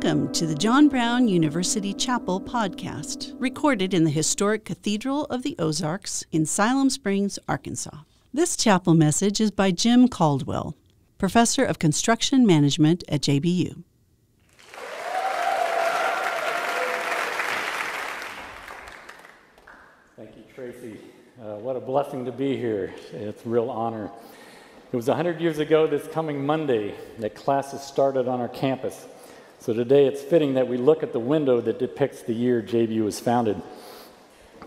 Welcome to the John Brown University Chapel podcast, recorded in the historic Cathedral of the Ozarks in Siloam Springs, Arkansas. This chapel message is by Jim Caldwell, professor of construction management at JBU. Thank you, Tracy. Uh, what a blessing to be here. It's a real honor. It was 100 years ago this coming Monday that classes started on our campus. So today it's fitting that we look at the window that depicts the year JBU was founded.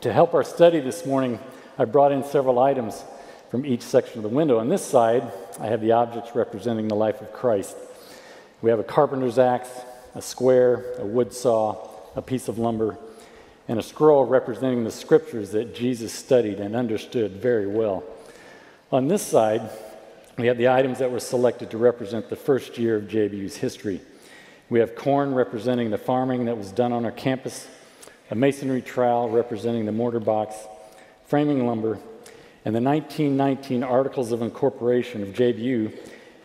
To help our study this morning, I brought in several items from each section of the window. On this side, I have the objects representing the life of Christ. We have a carpenter's axe, a square, a wood saw, a piece of lumber, and a scroll representing the scriptures that Jesus studied and understood very well. On this side, we have the items that were selected to represent the first year of JBU's history. We have corn representing the farming that was done on our campus, a masonry trowel representing the mortar box, framing lumber, and the 1919 Articles of Incorporation of JBU,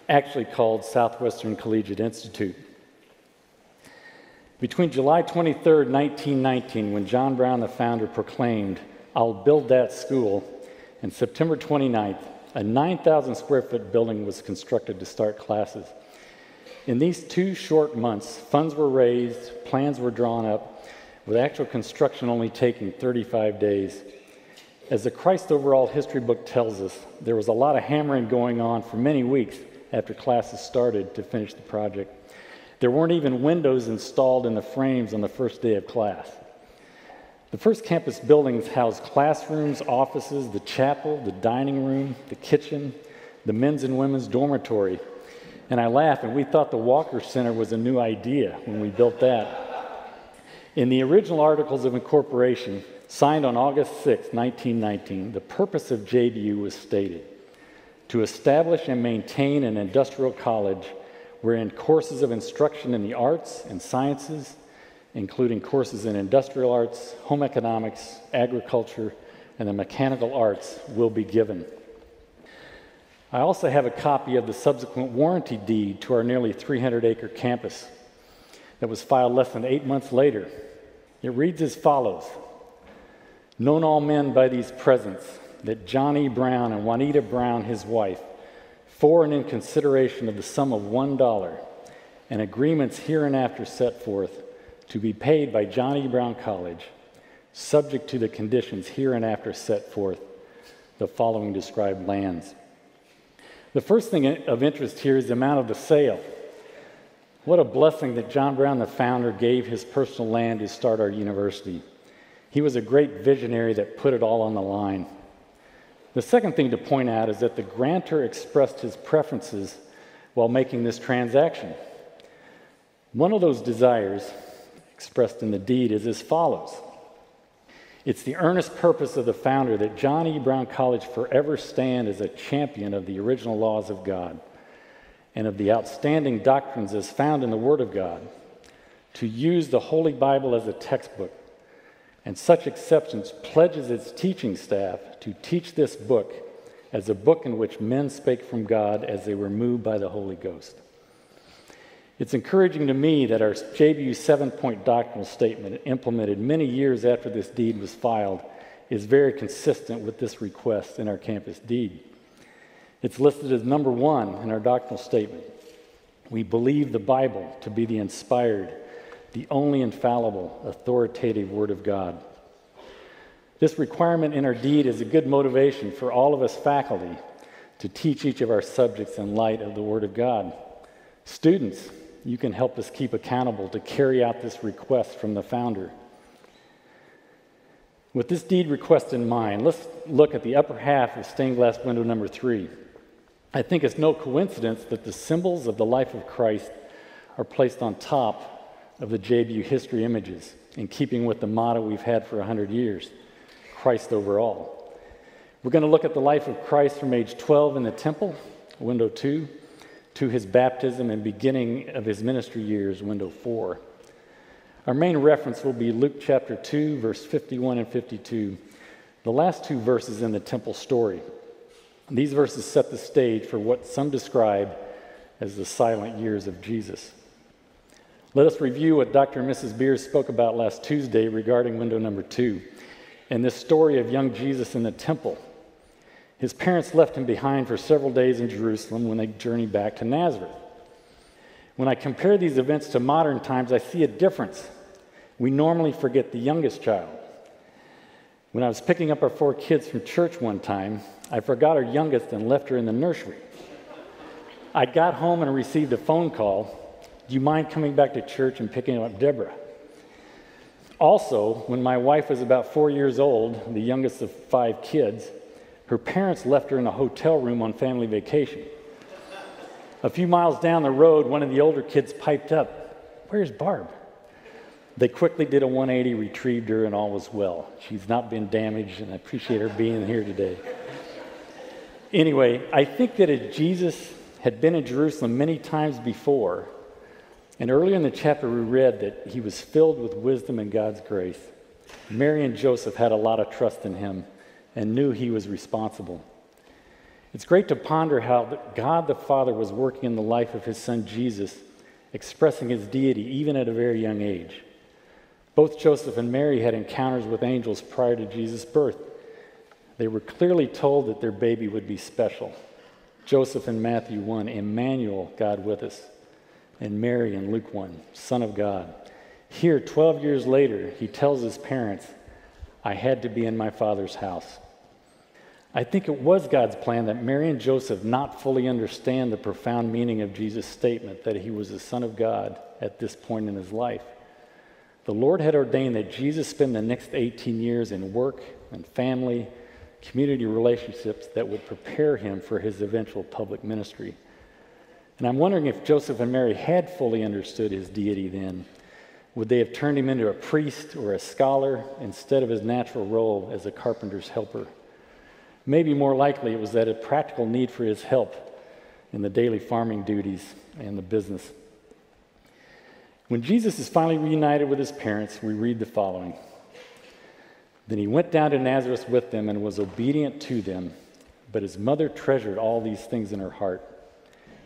actually called Southwestern Collegiate Institute. Between July 23, 1919, when John Brown, the founder, proclaimed, I'll build that school, and September 29th, a 9,000 square foot building was constructed to start classes. In these two short months, funds were raised, plans were drawn up, with actual construction only taking 35 days. As the Christ Over All History book tells us, there was a lot of hammering going on for many weeks after classes started to finish the project. There weren't even windows installed in the frames on the first day of class. The first campus buildings housed classrooms, offices, the chapel, the dining room, the kitchen, the men's and women's dormitory, and I laugh, and we thought the Walker Center was a new idea when we built that. In the original Articles of Incorporation, signed on August 6, 1919, the purpose of JBU was stated to establish and maintain an industrial college wherein courses of instruction in the arts and sciences, including courses in industrial arts, home economics, agriculture, and the mechanical arts, will be given. I also have a copy of the subsequent warranty deed to our nearly 300 acre campus that was filed less than eight months later. It reads as follows Known all men by these presents that Johnny Brown and Juanita Brown, his wife, for and in consideration of the sum of one dollar, and agreements hereinafter set forth to be paid by Johnny Brown College, subject to the conditions hereinafter set forth, the following described lands. The first thing of interest here is the amount of the sale. What a blessing that John Brown, the founder, gave his personal land to start our university. He was a great visionary that put it all on the line. The second thing to point out is that the grantor expressed his preferences while making this transaction. One of those desires, expressed in the deed, is as follows it's the earnest purpose of the founder that John E. Brown College forever stand as a champion of the original laws of God and of the outstanding doctrines as found in the Word of God, to use the Holy Bible as a textbook, and such acceptance pledges its teaching staff to teach this book as a book in which men spake from God as they were moved by the Holy Ghost. It's encouraging to me that our JBU seven point doctrinal statement, implemented many years after this deed was filed, is very consistent with this request in our campus deed. It's listed as number one in our doctrinal statement. We believe the Bible to be the inspired, the only infallible, authoritative Word of God. This requirement in our deed is a good motivation for all of us faculty to teach each of our subjects in light of the Word of God. Students, you can help us keep accountable to carry out this request from the founder. With this deed request in mind, let's look at the upper half of stained glass window number three. I think it's no coincidence that the symbols of the life of Christ are placed on top of the JBU history images, in keeping with the motto we've had for 100 years Christ over all. We're going to look at the life of Christ from age 12 in the temple, window 2, to his baptism and beginning of his ministry years, window 4. Our main reference will be Luke chapter 2, verse 51 and 52, the last two verses in the temple story. These verses set the stage for what some describe as the silent years of Jesus. Let us review what Dr. and Mrs. Beers spoke about last Tuesday regarding window number two and this story of young Jesus in the temple. His parents left him behind for several days in Jerusalem when they journeyed back to Nazareth. When I compare these events to modern times, I see a difference. We normally forget the youngest child. When I was picking up our four kids from church one time, I forgot our youngest and left her in the nursery. I got home and received a phone call Do you mind coming back to church and picking up Deborah? Also, when my wife was about four years old, the youngest of five kids, her parents left her in a hotel room on family vacation. A few miles down the road, one of the older kids piped up, Where's Barb? They quickly did a 180, retrieved her, and all was well. She's not been damaged, and I appreciate her being here today. Anyway, I think that if Jesus had been in Jerusalem many times before, and earlier in the chapter we read that he was filled with wisdom and God's grace, Mary and Joseph had a lot of trust in him and knew he was responsible. It's great to ponder how God the Father was working in the life of his son Jesus, expressing his deity even at a very young age. Both Joseph and Mary had encounters with angels prior to Jesus' birth. They were clearly told that their baby would be special. Joseph in Matthew 1, Emmanuel, God with us. And Mary in Luke 1, Son of God. Here, 12 years later, he tells his parents, I had to be in my father's house. I think it was God's plan that Mary and Joseph not fully understand the profound meaning of Jesus' statement that he was the Son of God at this point in his life. The Lord had ordained that Jesus spend the next 18 years in work and family, community relationships that would prepare him for his eventual public ministry. And I'm wondering if Joseph and Mary had fully understood his deity then. Would they have turned him into a priest or a scholar instead of his natural role as a carpenter's helper? Maybe more likely it was that a practical need for his help in the daily farming duties and the business when Jesus is finally reunited with his parents, we read the following Then he went down to Nazareth with them and was obedient to them, but his mother treasured all these things in her heart.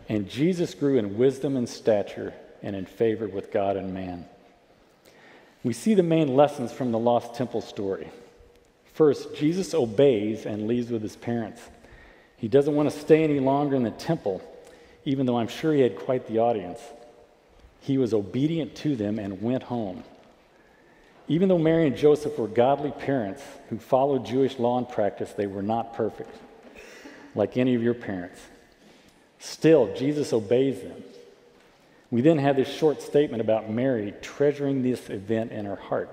And Jesus grew in wisdom and stature and in favor with God and man. We see the main lessons from the lost temple story. First, Jesus obeys and leaves with his parents. He doesn't want to stay any longer in the temple, even though I'm sure he had quite the audience. He was obedient to them and went home. Even though Mary and Joseph were godly parents who followed Jewish law and practice, they were not perfect, like any of your parents. Still, Jesus obeys them. We then have this short statement about Mary treasuring this event in her heart.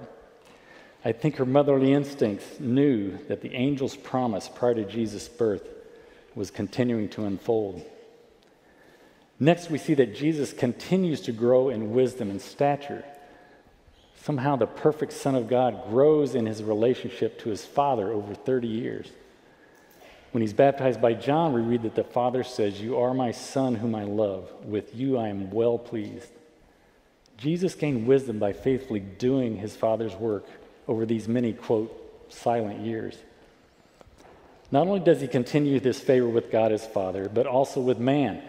I think her motherly instincts knew that the angel's promise prior to Jesus' birth was continuing to unfold. Next, we see that Jesus continues to grow in wisdom and stature. Somehow, the perfect Son of God grows in his relationship to his Father over 30 years. When he's baptized by John, we read that the Father says, You are my Son whom I love. With you I am well pleased. Jesus gained wisdom by faithfully doing his Father's work over these many, quote, silent years. Not only does he continue this favor with God his Father, but also with man.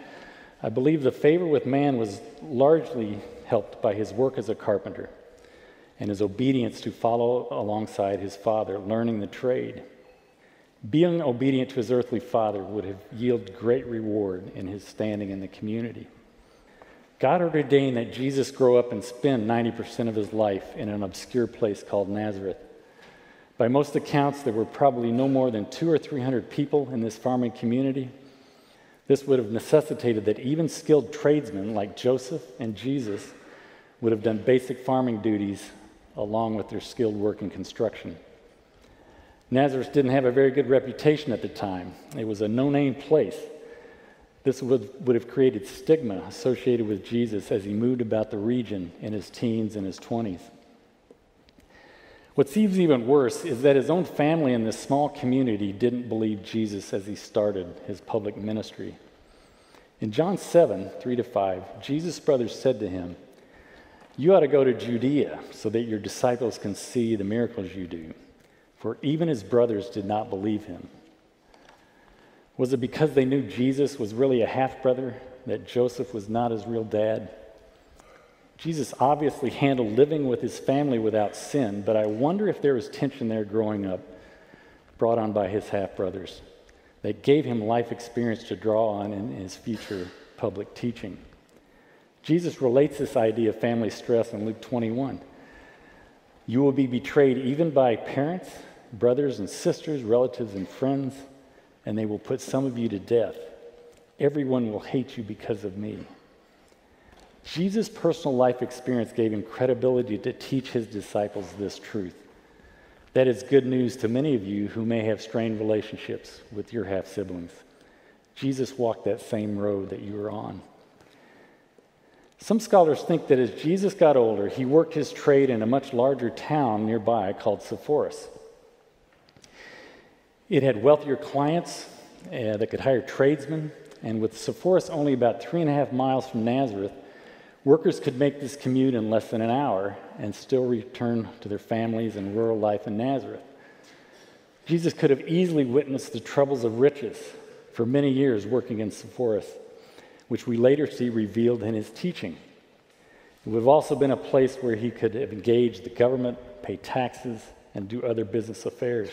I believe the favor with man was largely helped by his work as a carpenter and his obedience to follow alongside his father, learning the trade. Being obedient to his earthly father would have yielded great reward in his standing in the community. God ordained that Jesus grow up and spend 90% of his life in an obscure place called Nazareth. By most accounts, there were probably no more than two or three hundred people in this farming community. This would have necessitated that even skilled tradesmen like Joseph and Jesus would have done basic farming duties along with their skilled work in construction. Nazareth didn't have a very good reputation at the time. It was a no name place. This would, would have created stigma associated with Jesus as he moved about the region in his teens and his 20s. What seems even worse is that his own family in this small community didn't believe Jesus as he started his public ministry. In John 7, 3 to 5, Jesus' brothers said to him, You ought to go to Judea so that your disciples can see the miracles you do. For even his brothers did not believe him. Was it because they knew Jesus was really a half brother, that Joseph was not his real dad? Jesus obviously handled living with his family without sin, but I wonder if there was tension there growing up, brought on by his half brothers, that gave him life experience to draw on in his future public teaching. Jesus relates this idea of family stress in Luke 21. You will be betrayed even by parents, brothers and sisters, relatives and friends, and they will put some of you to death. Everyone will hate you because of me. Jesus' personal life experience gave him credibility to teach his disciples this truth. That is good news to many of you who may have strained relationships with your half siblings. Jesus walked that same road that you are on. Some scholars think that as Jesus got older, he worked his trade in a much larger town nearby called Sepphoris. It had wealthier clients uh, that could hire tradesmen, and with Sepphoris only about three and a half miles from Nazareth, workers could make this commute in less than an hour and still return to their families and rural life in Nazareth. Jesus could have easily witnessed the troubles of riches for many years working in Sepphoris, which we later see revealed in his teaching. It would have also been a place where he could have engaged the government, pay taxes, and do other business affairs.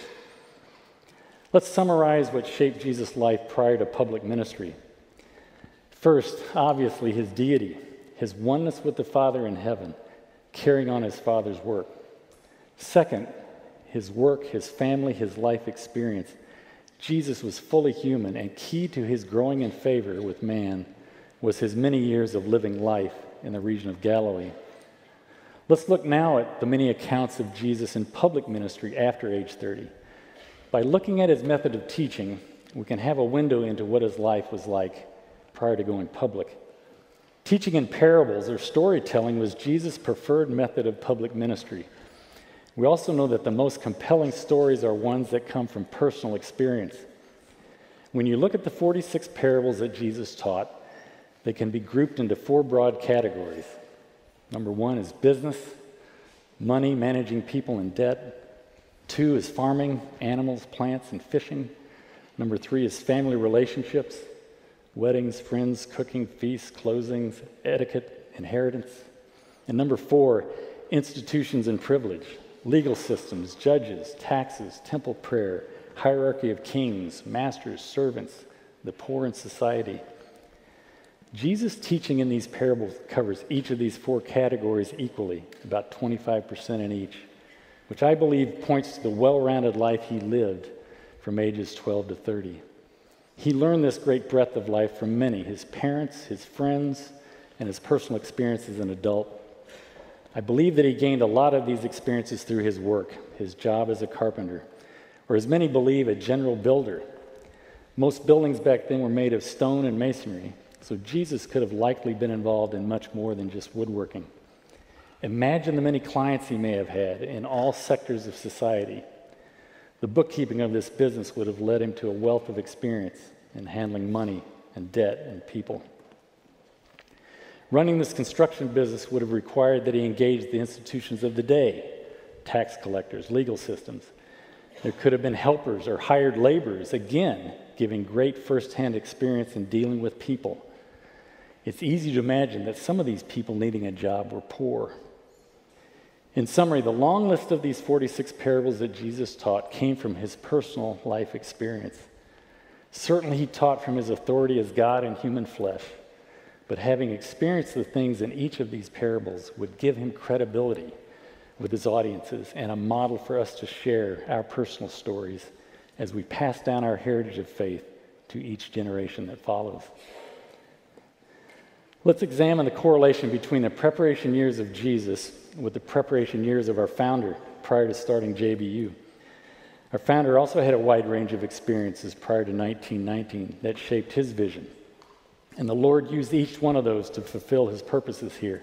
Let's summarize what shaped Jesus' life prior to public ministry. First, obviously, his deity, his oneness with the Father in heaven, carrying on his Father's work. Second, his work, his family, his life experience. Jesus was fully human, and key to his growing in favor with man was his many years of living life in the region of Galilee. Let's look now at the many accounts of Jesus in public ministry after age 30. By looking at his method of teaching, we can have a window into what his life was like prior to going public. Teaching in parables or storytelling was Jesus' preferred method of public ministry. We also know that the most compelling stories are ones that come from personal experience. When you look at the 46 parables that Jesus taught, they can be grouped into four broad categories. Number one is business, money, managing people in debt. Two is farming, animals, plants, and fishing. Number three is family relationships, weddings, friends, cooking, feasts, closings, etiquette, inheritance. And number four, institutions and privilege, legal systems, judges, taxes, temple prayer, hierarchy of kings, masters, servants, the poor in society. Jesus' teaching in these parables covers each of these four categories equally, about 25% in each which I believe points to the well rounded life he lived from ages 12 to 30. He learned this great breadth of life from many his parents, his friends, and his personal experience as an adult. I believe that he gained a lot of these experiences through his work, his job as a carpenter, or as many believe, a general builder. Most buildings back then were made of stone and masonry, so Jesus could have likely been involved in much more than just woodworking. Imagine the many clients he may have had in all sectors of society. The bookkeeping of this business would have led him to a wealth of experience in handling money and debt and people. Running this construction business would have required that he engage the institutions of the day tax collectors, legal systems. There could have been helpers or hired laborers, again, giving great firsthand experience in dealing with people. It's easy to imagine that some of these people needing a job were poor in summary, the long list of these 46 parables that Jesus taught came from his personal life experience. Certainly, he taught from his authority as God in human flesh, but having experienced the things in each of these parables would give him credibility with his audiences and a model for us to share our personal stories as we pass down our heritage of faith to each generation that follows. Let's examine the correlation between the preparation years of Jesus with the preparation years of our founder prior to starting JBU. Our founder also had a wide range of experiences prior to 1919 that shaped his vision. And the Lord used each one of those to fulfill his purposes here.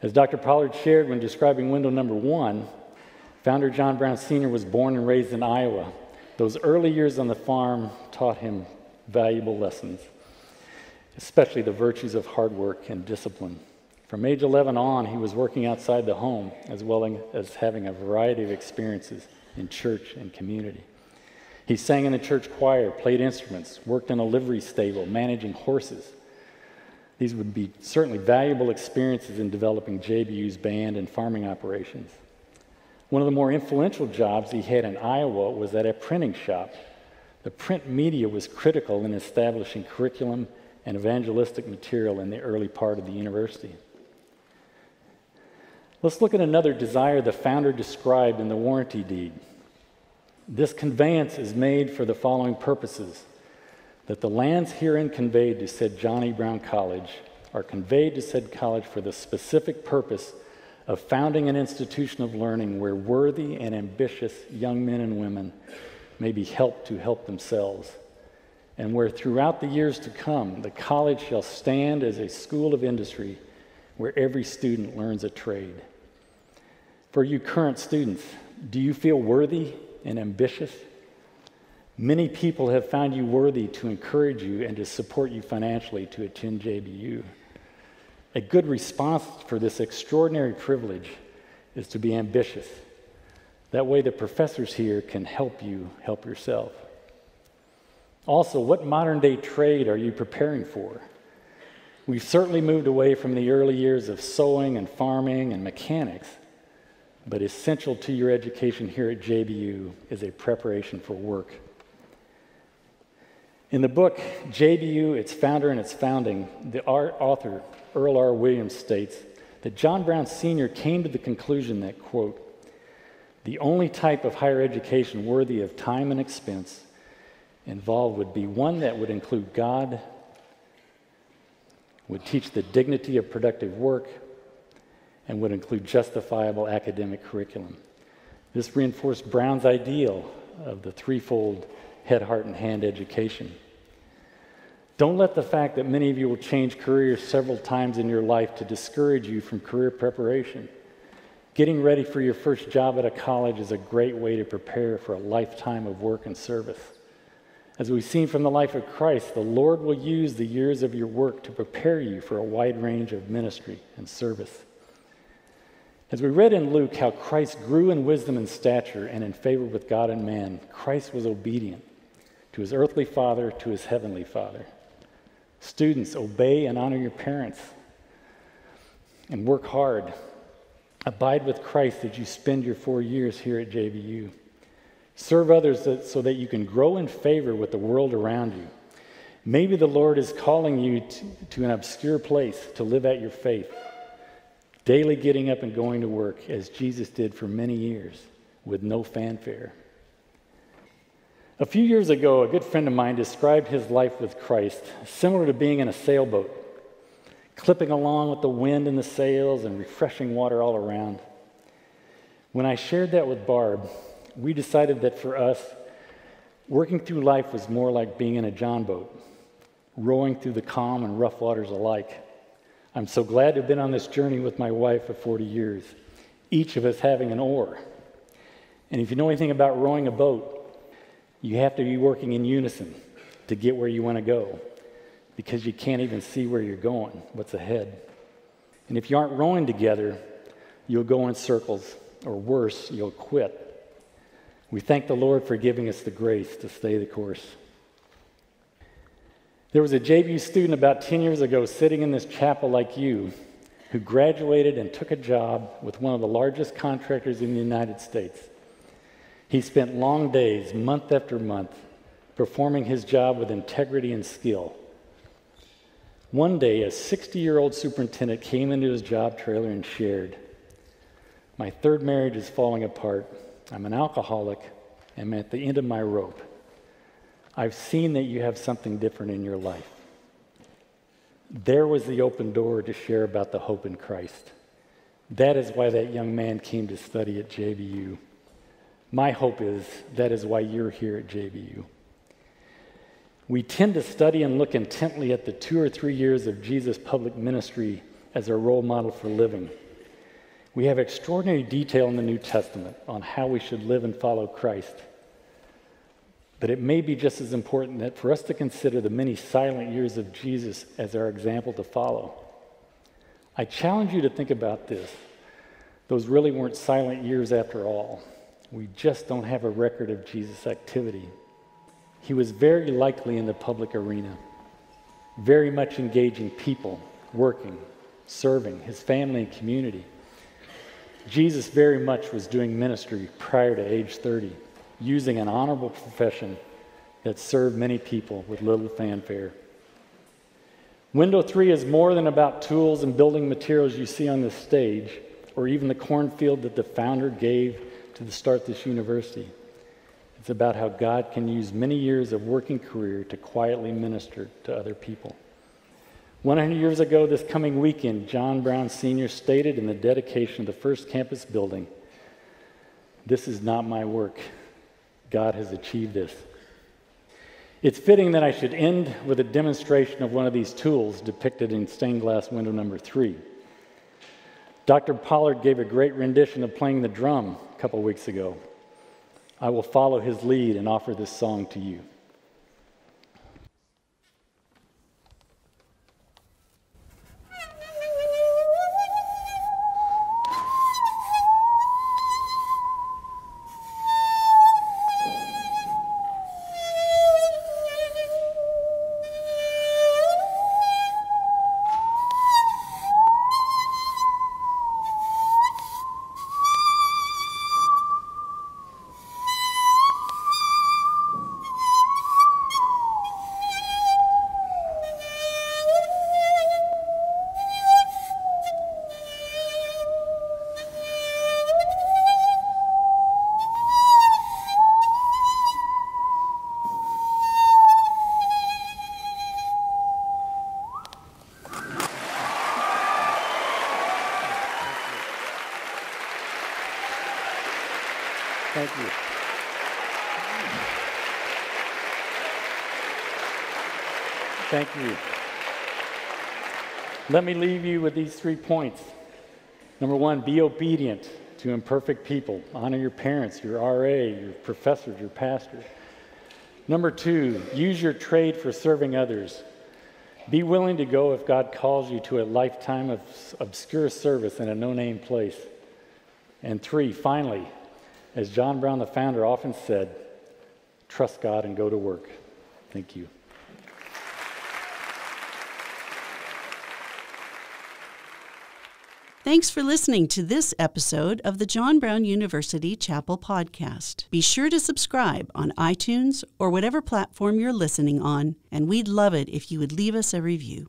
As Dr. Pollard shared when describing window number one, founder John Brown Sr. was born and raised in Iowa. Those early years on the farm taught him valuable lessons, especially the virtues of hard work and discipline. From age 11 on, he was working outside the home as well as having a variety of experiences in church and community. He sang in the church choir, played instruments, worked in a livery stable, managing horses. These would be certainly valuable experiences in developing JBU's band and farming operations. One of the more influential jobs he had in Iowa was at a printing shop. The print media was critical in establishing curriculum and evangelistic material in the early part of the university. Let's look at another desire the founder described in the warranty deed. This conveyance is made for the following purposes that the lands herein conveyed to said Johnny Brown College are conveyed to said college for the specific purpose of founding an institution of learning where worthy and ambitious young men and women may be helped to help themselves, and where throughout the years to come the college shall stand as a school of industry where every student learns a trade. For you current students, do you feel worthy and ambitious? Many people have found you worthy to encourage you and to support you financially to attend JBU. A good response for this extraordinary privilege is to be ambitious. That way, the professors here can help you help yourself. Also, what modern day trade are you preparing for? We've certainly moved away from the early years of sewing and farming and mechanics, but essential to your education here at JBU is a preparation for work. In the book, JBU, its founder and its founding, the author, Earl R. Williams, states that John Brown Sr. came to the conclusion that, quote, the only type of higher education worthy of time and expense involved would be one that would include God, would teach the dignity of productive work, and would include justifiable academic curriculum. This reinforced Brown's ideal of the threefold head, heart, and hand education. Don't let the fact that many of you will change careers several times in your life to discourage you from career preparation. Getting ready for your first job at a college is a great way to prepare for a lifetime of work and service. As we've seen from the life of Christ, the Lord will use the years of your work to prepare you for a wide range of ministry and service. As we read in Luke how Christ grew in wisdom and stature and in favor with God and man, Christ was obedient to his earthly father, to his heavenly father. Students, obey and honor your parents and work hard. Abide with Christ as you spend your four years here at JBU. Serve others so that you can grow in favor with the world around you. Maybe the Lord is calling you to, to an obscure place to live out your faith, daily getting up and going to work as Jesus did for many years with no fanfare. A few years ago, a good friend of mine described his life with Christ similar to being in a sailboat, clipping along with the wind and the sails and refreshing water all around. When I shared that with Barb, we decided that for us, working through life was more like being in a John boat, rowing through the calm and rough waters alike. I'm so glad to have been on this journey with my wife for 40 years, each of us having an oar. And if you know anything about rowing a boat, you have to be working in unison to get where you want to go because you can't even see where you're going, what's ahead. And if you aren't rowing together, you'll go in circles, or worse, you'll quit. We thank the Lord for giving us the grace to stay the course. There was a JBU student about 10 years ago sitting in this chapel like you who graduated and took a job with one of the largest contractors in the United States. He spent long days, month after month, performing his job with integrity and skill. One day, a 60 year old superintendent came into his job trailer and shared My third marriage is falling apart. I'm an alcoholic. I'm at the end of my rope. I've seen that you have something different in your life. There was the open door to share about the hope in Christ. That is why that young man came to study at JBU. My hope is that is why you're here at JBU. We tend to study and look intently at the two or three years of Jesus' public ministry as our role model for living. We have extraordinary detail in the New Testament on how we should live and follow Christ. But it may be just as important that for us to consider the many silent years of Jesus as our example to follow. I challenge you to think about this. Those really weren't silent years after all. We just don't have a record of Jesus' activity. He was very likely in the public arena, very much engaging people working, serving his family and community. Jesus very much was doing ministry prior to age 30, using an honorable profession that served many people with little fanfare. Window 3 is more than about tools and building materials you see on this stage, or even the cornfield that the founder gave to the start this university. It's about how God can use many years of working career to quietly minister to other people. 100 years ago, this coming weekend, John Brown Sr. stated in the dedication of the first campus building This is not my work. God has achieved this. It's fitting that I should end with a demonstration of one of these tools depicted in stained glass window number three. Dr. Pollard gave a great rendition of playing the drum a couple weeks ago. I will follow his lead and offer this song to you. Thank you. Let me leave you with these three points. Number one, be obedient to imperfect people. Honor your parents, your RA, your professors, your pastors. Number two, use your trade for serving others. Be willing to go if God calls you to a lifetime of obscure service in a no name place. And three, finally, as John Brown, the founder, often said, trust God and go to work. Thank you. Thanks for listening to this episode of the John Brown University Chapel Podcast. Be sure to subscribe on iTunes or whatever platform you're listening on, and we'd love it if you would leave us a review.